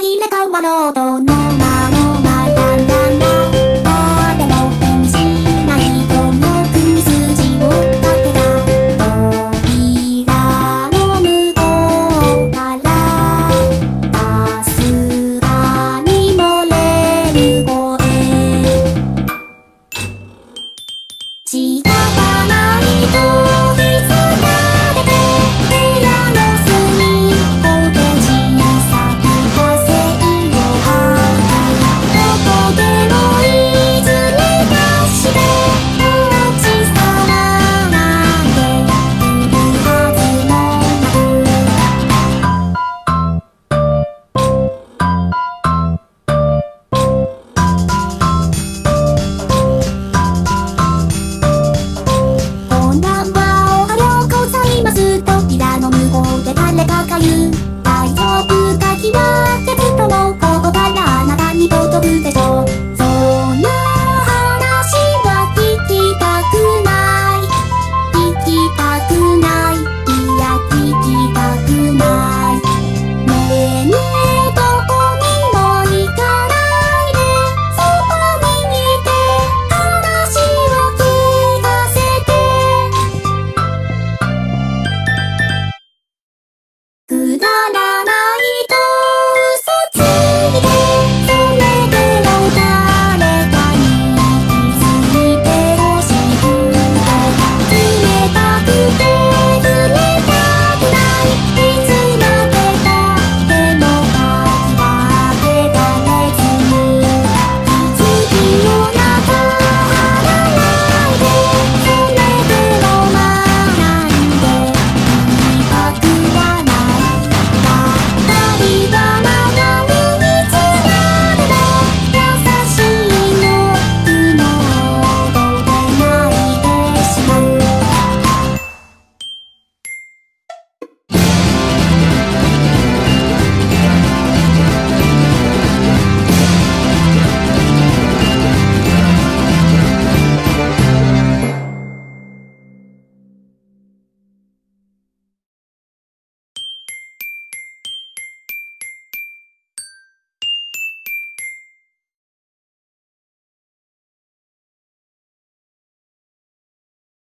いいね顔はノートのままぶで